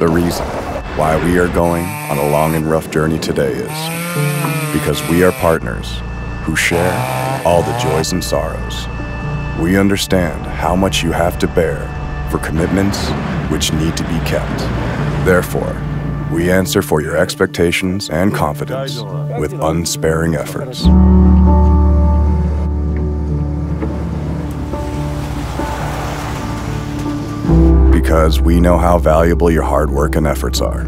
The reason why we are going on a long and rough journey today is because we are partners who share all the joys and sorrows. We understand how much you have to bear for commitments which need to be kept. Therefore, we answer for your expectations and confidence with unsparing efforts. Because we know how valuable your hard work and efforts are.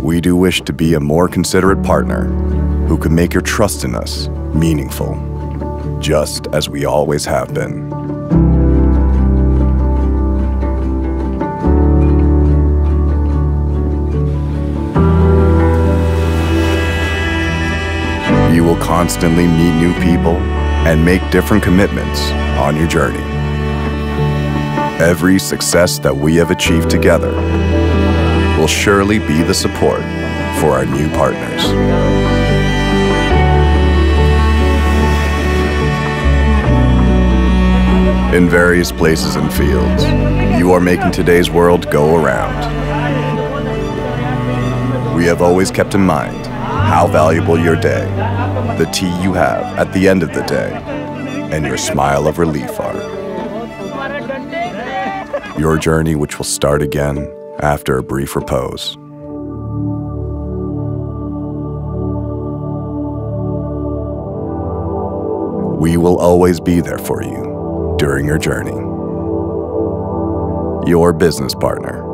We do wish to be a more considerate partner who can make your trust in us meaningful, just as we always have been. You will constantly meet new people and make different commitments on your journey. Every success that we have achieved together will surely be the support for our new partners. In various places and fields, you are making today's world go around. We have always kept in mind how valuable your day, the tea you have at the end of the day, and your smile of relief are. Your journey, which will start again after a brief repose. We will always be there for you during your journey. Your business partner.